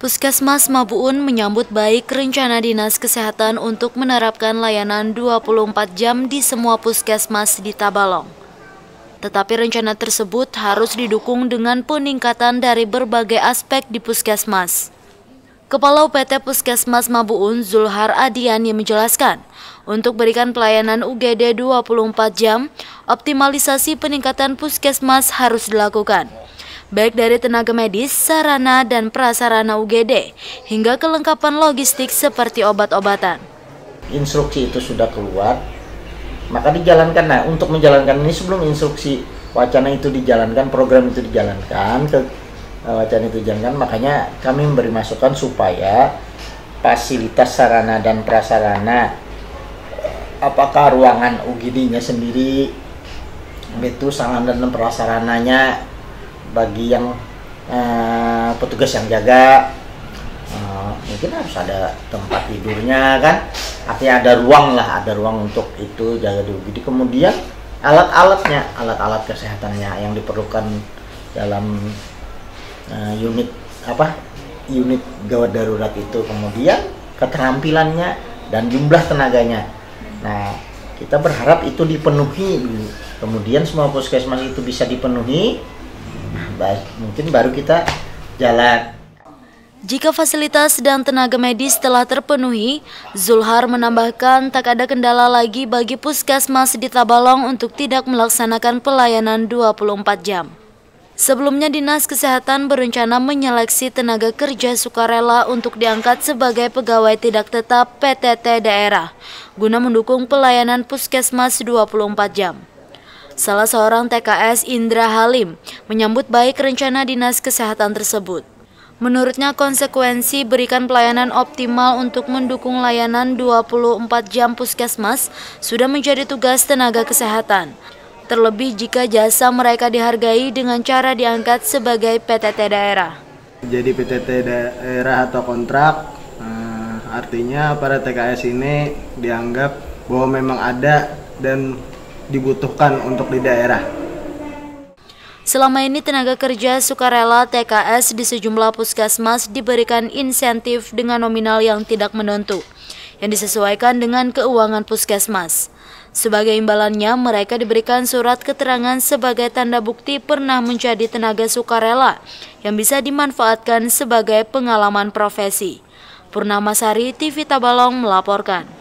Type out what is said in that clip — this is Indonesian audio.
Puskesmas Mabuun menyambut baik rencana Dinas Kesehatan untuk menerapkan layanan 24 jam di semua puskesmas di Tabalong. Tetapi rencana tersebut harus didukung dengan peningkatan dari berbagai aspek di puskesmas. Kepala UPT Puskesmas Mabuun Zulhar Adiani menjelaskan, untuk berikan pelayanan UGD 24 jam, optimalisasi peningkatan puskesmas harus dilakukan baik dari tenaga medis, sarana, dan prasarana UGD, hingga kelengkapan logistik seperti obat-obatan. Instruksi itu sudah keluar, maka dijalankan. Nah, untuk menjalankan ini sebelum instruksi wacana itu dijalankan, program itu dijalankan, ke eh, wacana itu dijalankan, makanya kami memberi masukan supaya fasilitas sarana dan prasarana apakah ruangan UGD-nya sendiri itu sarana dan prasarananya bagi yang uh, petugas yang jaga. Uh, mungkin harus ada tempat tidurnya kan? Artinya ada ruang lah ada ruang untuk itu jaga dulu. Jadi kemudian alat-alatnya alat-alat kesehatannya yang diperlukan dalam uh, unit apa unit gawat darurat itu. Kemudian keterampilannya dan jumlah tenaganya. Nah kita berharap itu dipenuhi dulu. Kemudian semua puskesmas itu bisa dipenuhi mungkin baru kita jalan. Jika fasilitas dan tenaga medis telah terpenuhi, Zulhar menambahkan tak ada kendala lagi bagi puskesmas di Tabalong untuk tidak melaksanakan pelayanan 24 jam. Sebelumnya Dinas Kesehatan berencana menyeleksi tenaga kerja sukarela untuk diangkat sebagai pegawai tidak tetap PTT daerah guna mendukung pelayanan puskesmas 24 jam. Salah seorang TKS Indra Halim menyambut baik rencana Dinas Kesehatan tersebut. Menurutnya konsekuensi berikan pelayanan optimal untuk mendukung layanan 24 jam puskesmas sudah menjadi tugas tenaga kesehatan. Terlebih jika jasa mereka dihargai dengan cara diangkat sebagai PTT daerah. Jadi PTT daerah atau kontrak eh, artinya para TKS ini dianggap bahwa memang ada dan dibutuhkan untuk di daerah. Selama ini tenaga kerja sukarela TKS di sejumlah puskesmas diberikan insentif dengan nominal yang tidak menentu, yang disesuaikan dengan keuangan puskesmas. Sebagai imbalannya, mereka diberikan surat keterangan sebagai tanda bukti pernah menjadi tenaga sukarela yang bisa dimanfaatkan sebagai pengalaman profesi. Purnama Sari, TV Tabalong melaporkan.